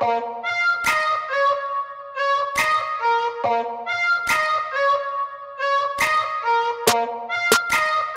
Bye.